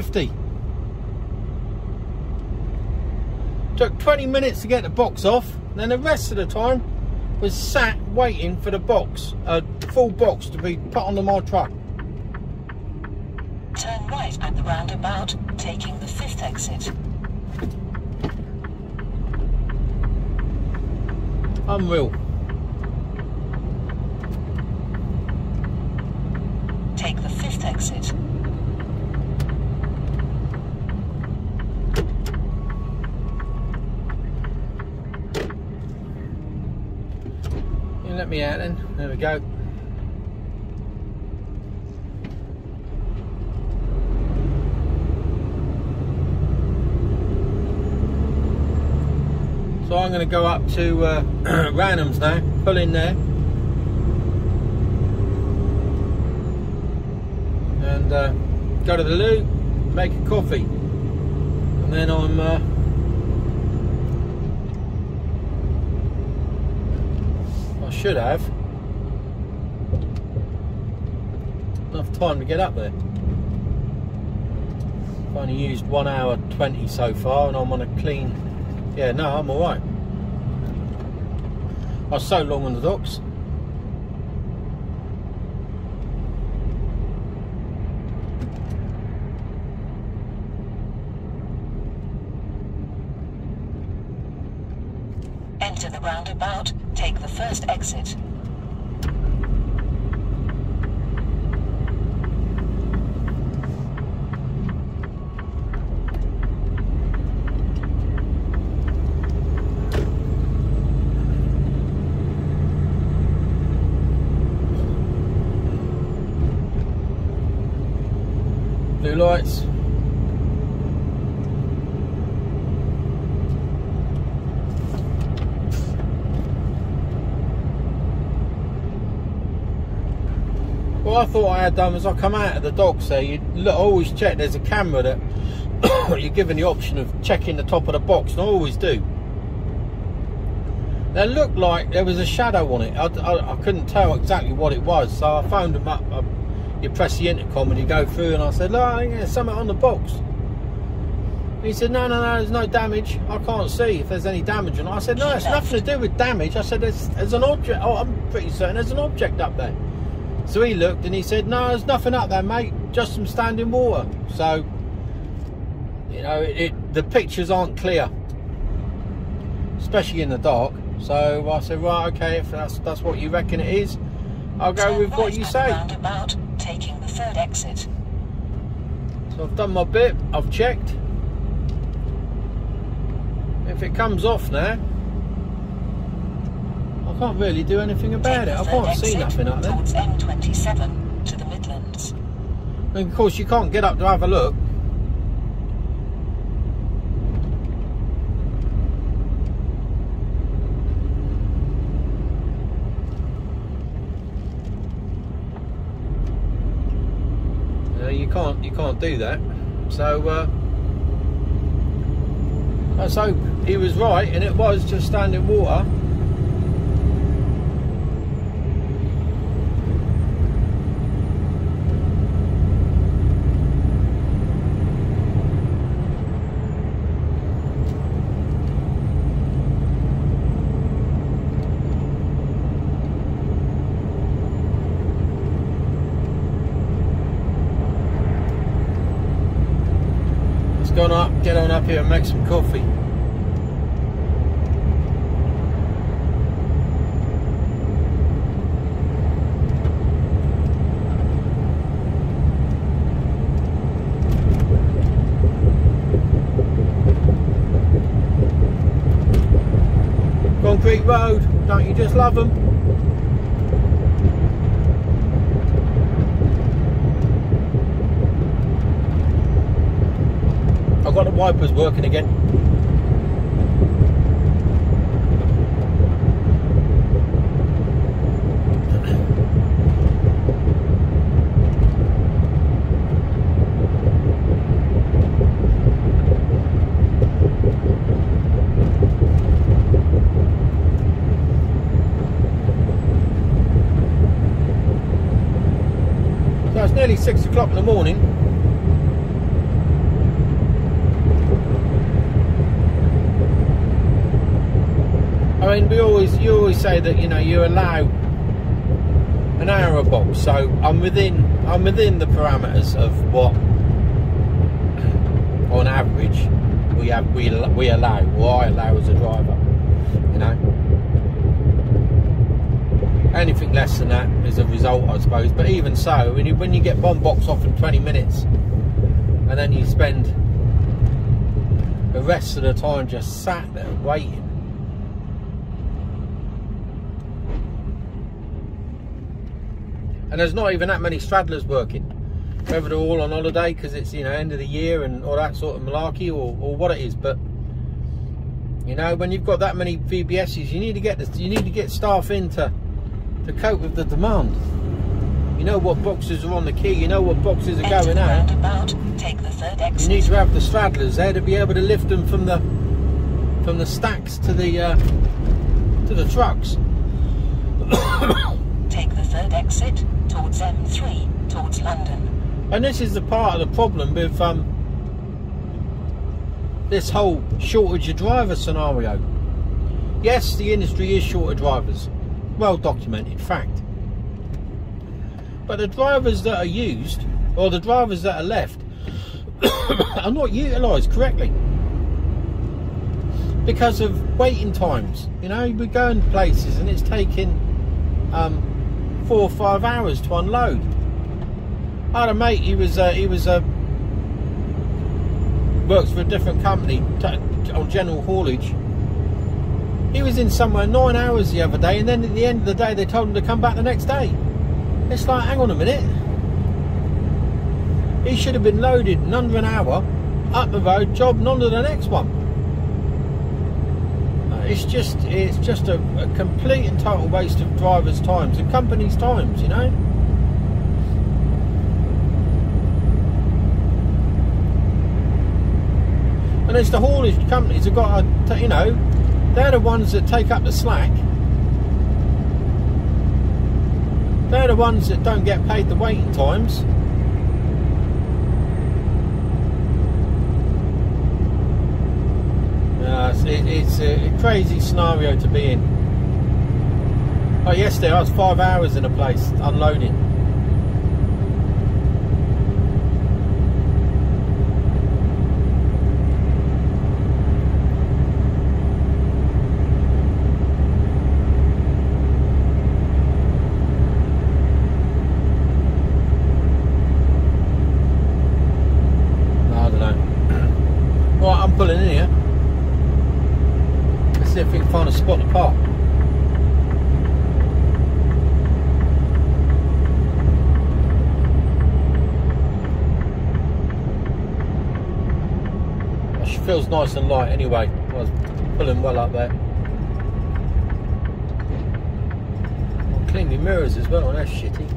One hour 50. Took 20 minutes to get the box off, and then the rest of the time was sat waiting for the box, a full box to be put onto my truck. Turn right at the roundabout, taking the fifth exit. Unreal. Take the fifth exit. Me out then. There we go. So I'm going to go up to uh, Rownhams now, pull in there. And uh, go to the loo, make a coffee. And then I'm uh, I should have. Enough time to get up there. I've only used one hour 20 so far and I'm on a clean yeah no I'm alright. I was so long on the docks. Enter the roundabout, the first exit. blue lights What I thought I had done was I come out of the docks there, you look, always check there's a camera that you're given the option of checking the top of the box, and I always do. It looked like there was a shadow on it. I, I, I couldn't tell exactly what it was, so I phoned them up. I, you press the intercom and you go through, and I said, "Look, I think there's something on the box." And he said, "No, no, no, there's no damage. I can't see if there's any damage." And I said, "No, it's nothing to do with damage." I said, "There's, there's an object. Oh, I'm pretty certain there's an object up there." So he looked and he said, "No, there's nothing up there, mate. Just some standing water." So, you know, it, it the pictures aren't clear, especially in the dark. So I said, "Right, okay, if that's that's what you reckon it is, I'll go Turn with what you say." roundabout, taking the third exit. So I've done my bit. I've checked. If it comes off now, I can't really do anything about it. I can't see nothing up there. Towards M27 to the Midlands. And of course, you can't get up to have a look. Uh, you can't, you can't do that. So uh, hope he was right, and it was just standing water. On up, get on up here and make some coffee. Concrete road, don't you just love them? I've got the wipers working again. So it's nearly six o'clock in the morning. Mean, we always you always say that you know you allow an hour box, so I'm within I'm within the parameters of what, on average, we have we we allow or I allow as a driver. You know, anything less than that is a result, I suppose. But even so, when you when you get one box off in 20 minutes, and then you spend the rest of the time just sat there waiting. And there's not even that many straddlers working. Whether they're all on holiday because it's you know end of the year and all that sort of malarkey or, or what it is, but you know when you've got that many VBSs, you need to get this, you need to get staff in to to cope with the demand. You know what boxes are on the key. You know what boxes are Enter going out. roundabout. Take the third You need to have the straddlers there to be able to lift them from the from the stacks to the uh, to the trucks. Take the third exit towards M3 towards London. And this is the part of the problem with um, this whole shortage of driver scenario. Yes, the industry is short of drivers, well documented fact. But the drivers that are used, or the drivers that are left, are not utilised correctly because of waiting times. You know, we're going places and it's taking um, four or five hours to unload. I had a mate. He was uh, he was uh, works for a different company on general haulage. He was in somewhere nine hours the other day, and then at the end of the day, they told him to come back the next day. It's like, hang on a minute. He should have been loaded in under an hour, up the road, job, and on to the next one. It's just, it's just a, a complete and total waste of drivers' times and companies' times, you know. And it's the haulage companies have got to, you know, they're the ones that take up the slack. They're the ones that don't get paid the waiting times. Yeah, it's, it, it's a crazy scenario to be in. Oh, yesterday I was five hours in a place unloading. I don't know. Right, I'm pulling in here. Let's see if we can find a spot to park. It feels nice and light anyway. I was pulling well up there. I'll clean my mirrors as well, that's shitty.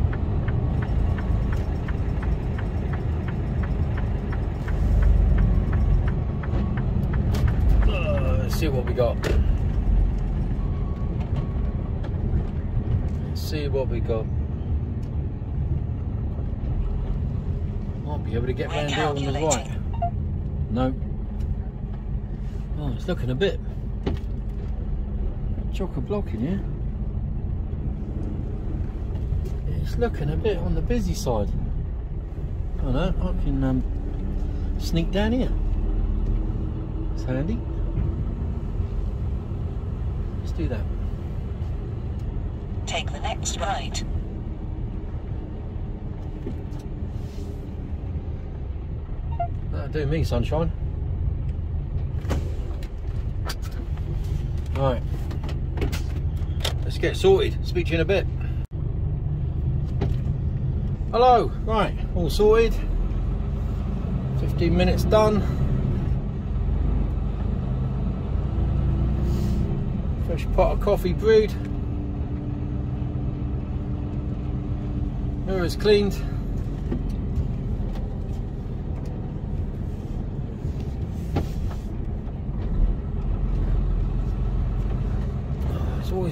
Uh, let's see what we got. Let's see what we got. Might be able to get round here on the right. No. Oh, it's looking a bit chock a block in here. It's looking a bit on the busy side. I know, I can um, sneak down here. It's handy. Let's do that. Take the next right. That'll do me, sunshine. Right. Let's get sorted. Speak to you in a bit. Hello. Right. All sorted. 15 minutes done. Fresh pot of coffee brewed. Mirrors cleaned.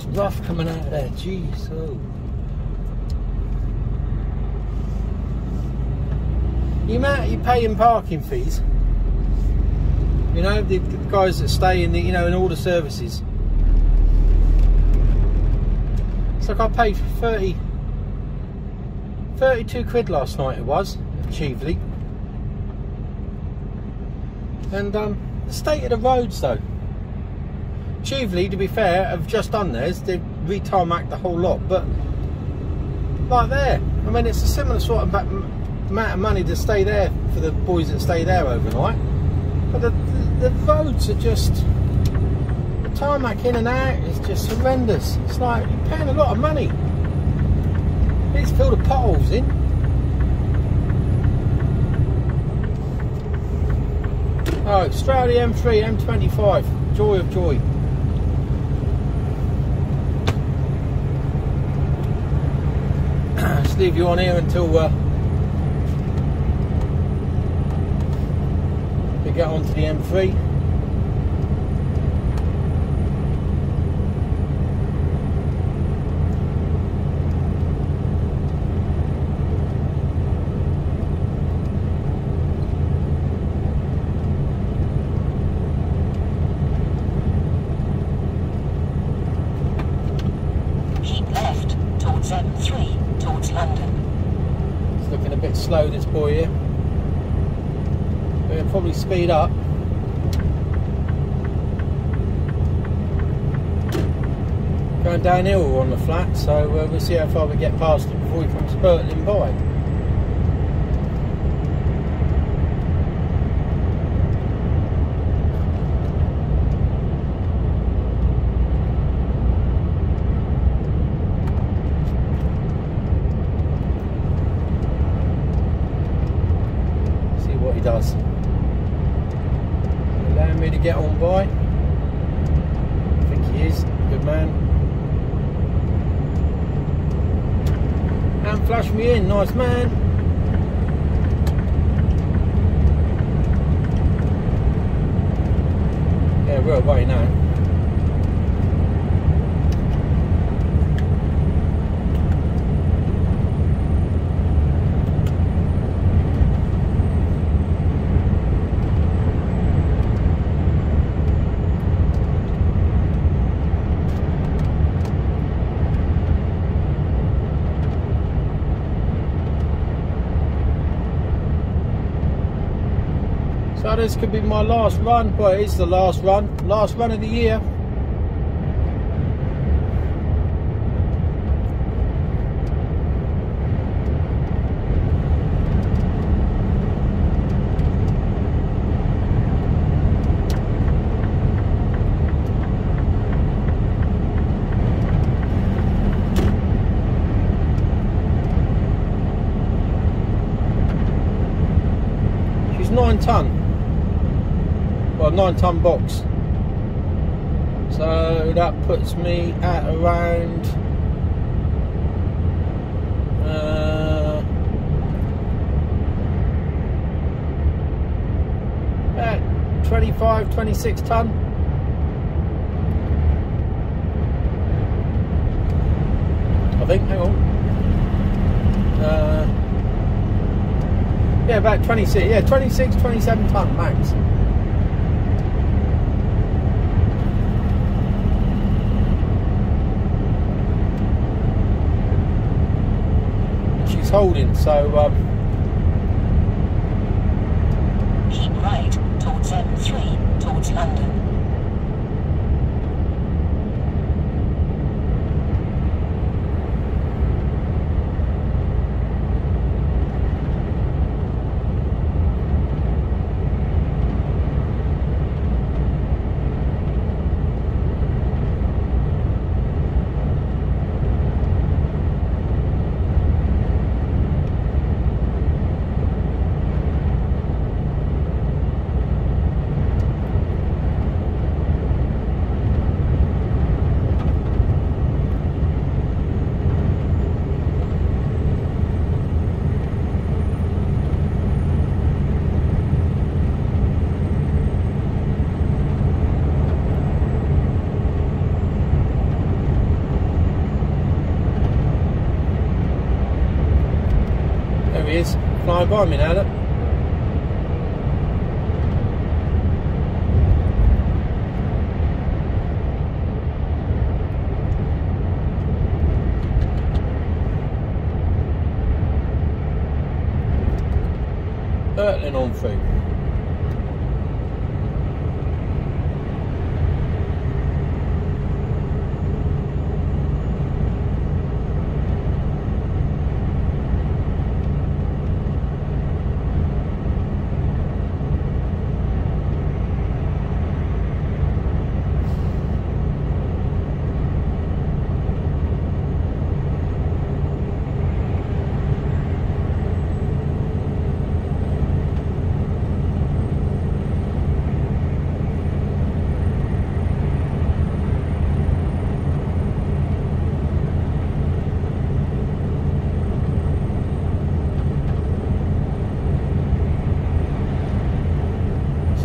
It's rough coming out of there. Jeez. Oh. The amount you pay in parking fees. You know, the, guys that stay in the, you know, in all the services. It's like I paid 30, 32 quid last night. It was at and um, the state of the roads though. Chieveley, to be fair, have just done theirs. They've re-tarmacked the whole lot, but like there, I mean, it's a similar sort of amount of money to stay there for the boys that stay there overnight. But the, the, the roads are just the tarmac in and out is just horrendous. It's like you're paying a lot of money. Please fill the potholes in. Oh, Australia M3, M25, joy of joy. Just leave you on here until uh, we get onto the M3. Keep left towards M3 towards London. It's looking a bit slow, this boy here. We'll probably speed up. Going downhill on the flat, so uh, we'll see how far we get past it before he comes hurtling by. See what he does. Allow me to get on by. I think he is. Good man. And flash me in, nice man. Yeah, we're away now. So this could be my last run. Well, it is the last run. Last run of the year. Nine ton. Nine ton box. So that puts me at around. Uh, about 25, 26 ton. I think, hang on. Uh, yeah, about 26, yeah, 26, 27 ton max. Holding, so um, Keep right towards M3 towards London. flying by me now. Hurtling on through.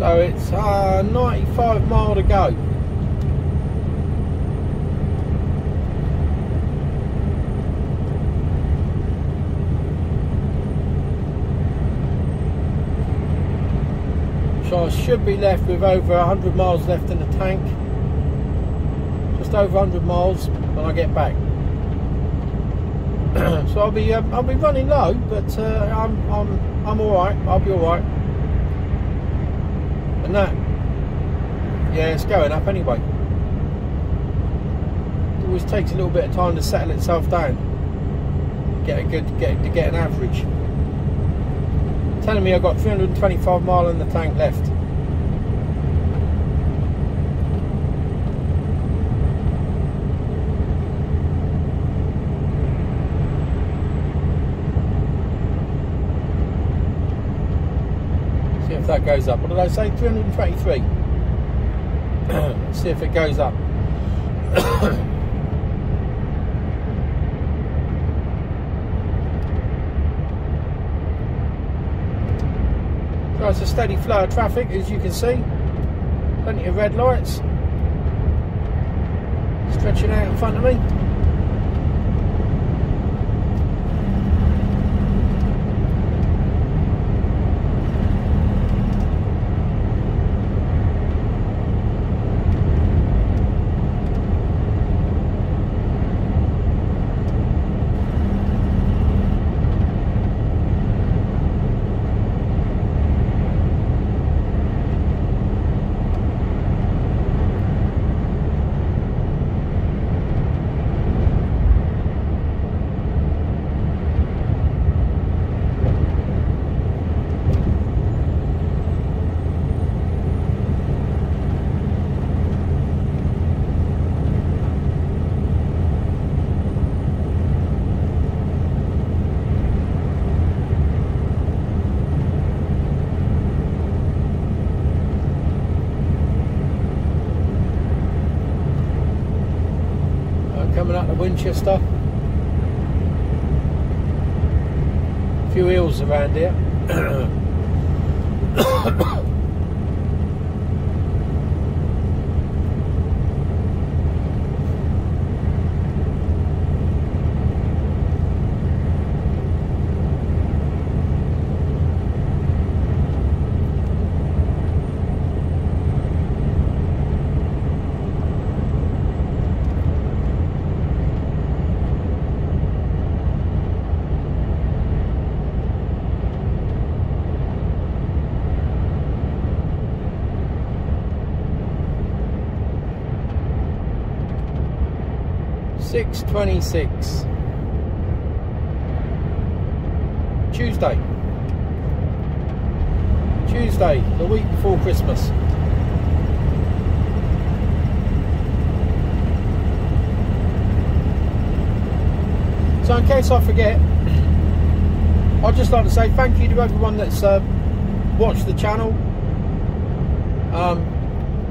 So it's uh, 95 mile to go. So I should be left with over 100 miles left in the tank. Just over 100 miles when I get back. so I'll be um, I'll be running low, but uh, I'm I'm I'm all right. I'll be all right. And that, yeah, it's going up anyway. It always takes a little bit of time to settle itself down. Get a good, get to get an average. Telling me I've got 325 mile in the tank left. See if that goes up. What did I say? 323. See if it goes up. so it's a steady flow of traffic as you can see. Plenty of red lights. Stretching out in front of me. Uh, coming up to Winchester. A few hills around here. Six twenty-six. Tuesday. Tuesday, the week before Christmas. So, in case I forget, I'd just like to say thank you to everyone that's uh, watched the channel. Um,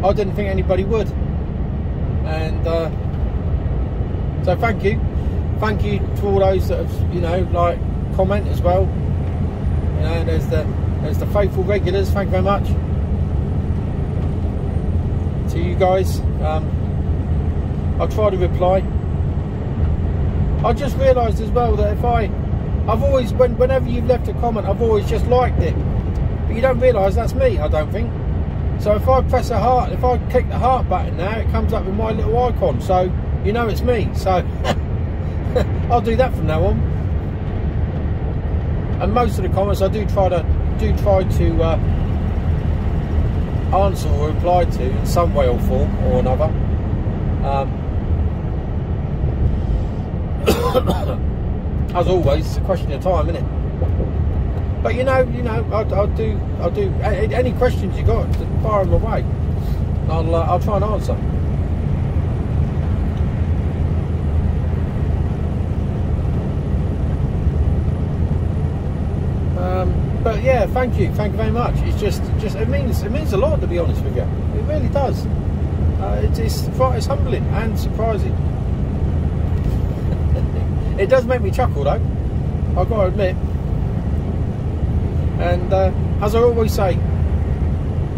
I didn't think anybody would, and uh, so thank you. Thank you to all those that have, you know, like comment as well. You know, there's the there's the faithful regulars. Thank you very much to you guys. Um, I'll try to reply. I just realised as well that if I, I've always, when, whenever you've left a comment, I've always just liked it. But you don't realise that's me, I don't think. So if I press a heart, if I click the heart button now, it comes up with my little icon. So you know it's me. So I'll do that from now on. And most of the comments I do try to do try to uh, answer or reply to in some way or form or another. Um, as always, it's a question of time, isn't it? But you know, you know, I'll, I'll do, I'll do any questions you got, fire them away. I'll, uh, I'll try and answer. Um, but yeah, thank you, thank you very much. It's just, just it means, it means a lot to be honest with you. It really does. Uh, it's, it's, it's humbling and surprising. It does make me chuckle though. I've got to admit. And uh, as I always say,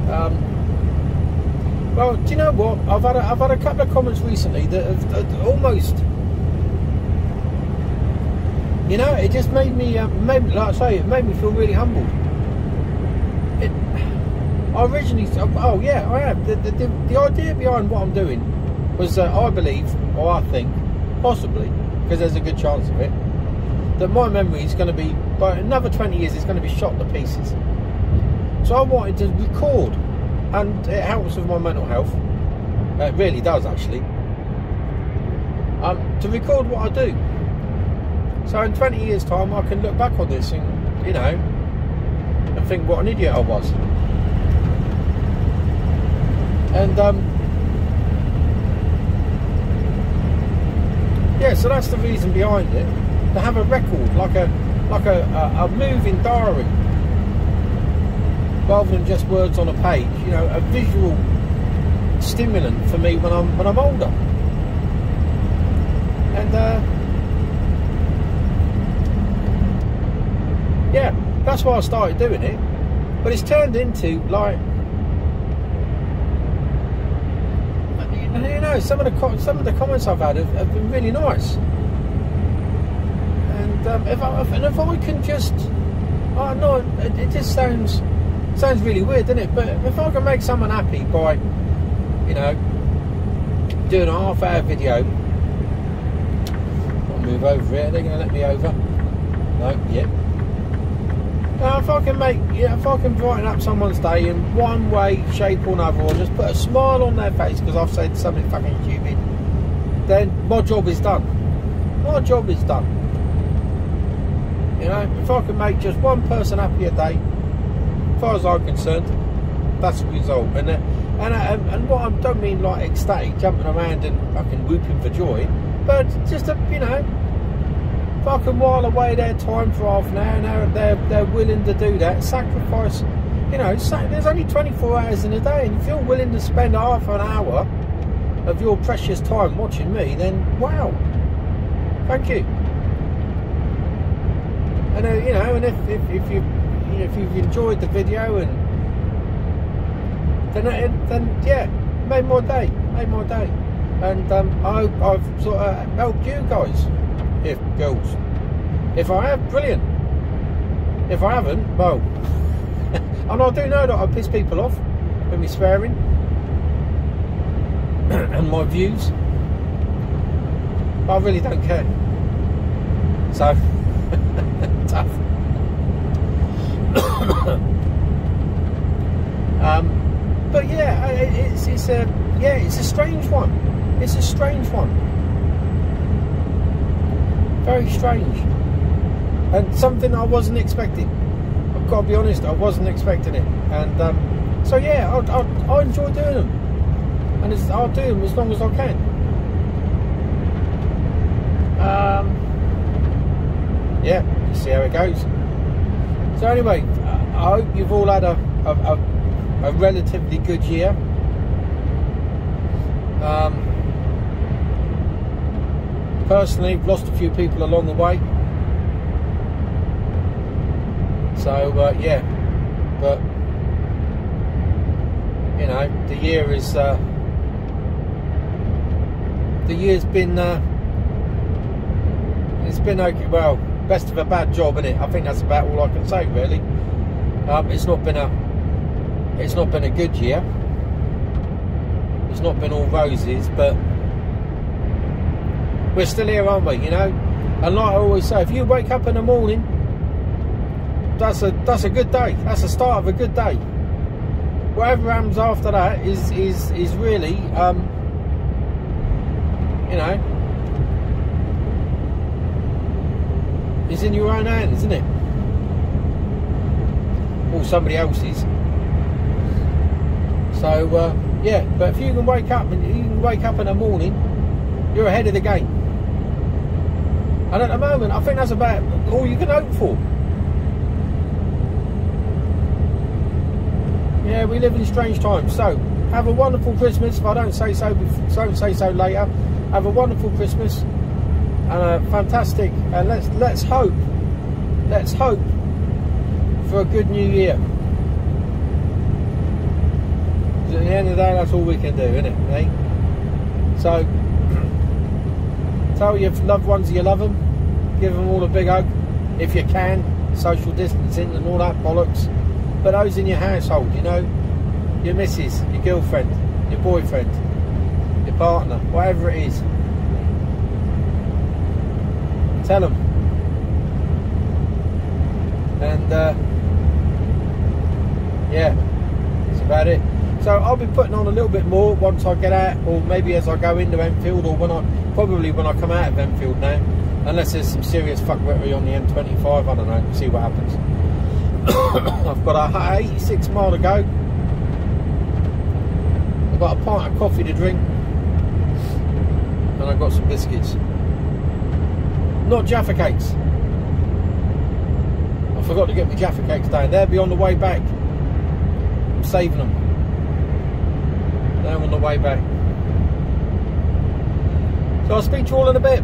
um, well, do you know what? I've had a, I've had a couple of comments recently that have, that almost, you know, it just made me, uh, made, like I say, it made me feel really humbled. It, I originally, oh yeah, I am. The, the, the, the idea behind what I'm doing was, uh, I believe, or I think, possibly, because there's a good chance of it, that my memory is going to be, by another 20 years, it's going to be shot to pieces. So I wanted to record, and it helps with my mental health. It really does, actually. Um, to record what I do. So in 20 years' time, I can look back on this and, you know, and think what an idiot I was. And, um, yeah, so that's the reason behind it. To have a record, like a like a, a, a moving diary, rather than just words on a page. You know, a visual stimulant for me when I'm when I'm older. And uh, yeah, that's why I started doing it. But it's turned into like you know, some of the some of the comments I've had have, have been really nice. And um, if I and if I can just, oh no, it, it, just sounds sounds really weird, doesn't it? But if I can make someone happy by, you know, doing a half hour video, I'll move over here. They're going to let me over. No, yep. Now, if I can make, yeah, if I can brighten up someone's day in one way, shape, or another, or just put a smile on their face because I've said something fucking stupid, then my job is done. My job is done. You know, if I can make just one person happy a day, as far as I'm concerned, that's the result. And uh, and uh, and what I don't mean like ecstatic, jumping around and fucking whooping for joy, but just a you know fucking while away their time for half an hour. Now they're they're willing to do that, sacrifice. You know, there's only 24 hours in a day, and if you're willing to spend half an hour of your precious time watching me, then wow, thank you. And uh, you know, and if if, if you if you've enjoyed the video and then uh, then yeah, made my day, made my day, and um, I hope I've sort of helped you guys if girls. If I have, brilliant. If I haven't, well. and I do know that I piss people off with me swearing and my views. I really don't care. So, tough. um, but yeah, it's, it's a yeah, it's a strange one. It's a strange one. Very strange. And something I wasn't expecting. I've got to be honest, I wasn't expecting it. And um, so, yeah, I, I, I, enjoy doing them. And I'll do them as long as I can. Um, yeah, see how it goes. So anyway, I hope you've all had a, a, a, a relatively good year. Um, personally, I've lost a few people along the way. So uh, yeah, but you know, the year is uh, the year's been uh, it's been okay. Well, best of a bad job in it. I think that's about all I can say really. Um, it's not been a it's not been a good year. It's not been all roses, but we're still here, aren't we? You know, and like I always say, if you wake up in the morning that's a that's a good day. That's the start of a good day. Whatever happens after that is is is really um, you know is in your own hands, isn't it? Or somebody else's. So uh, yeah, but if you can wake up and you can wake up in the morning, you're ahead of the game. And at the moment, I think that's about all you can hope for. Yeah, we live in strange times. So, have a wonderful Christmas. If I don't say so, don't say so later. Have a wonderful Christmas and a fantastic. And let's let's hope, let's hope for a good New year. At the end of the day, that's all we can do, isn't it? Eh? So, tell your loved ones you love them. Give them all a big hug, if you can. Social distancing and all that bollocks. But those in your household, you know, your missus, your girlfriend, your boyfriend, your partner, whatever it is. Tell them. And uh, yeah, that's about it. So I'll be putting on a little bit more once I get out, or maybe as I go into Enfield, or when I probably when I come out of Enfield now, unless there's some serious fuckwittery on the M25. I don't know. See what happens. I've got a 86 mile to go. I've got a pint of coffee to drink, and I've got some biscuits. Not Jaffa cakes. I forgot to get my Jaffa cakes down. They'll be on the way back. I'm saving them. They're on the way back. So I'll speak to you all in a bit.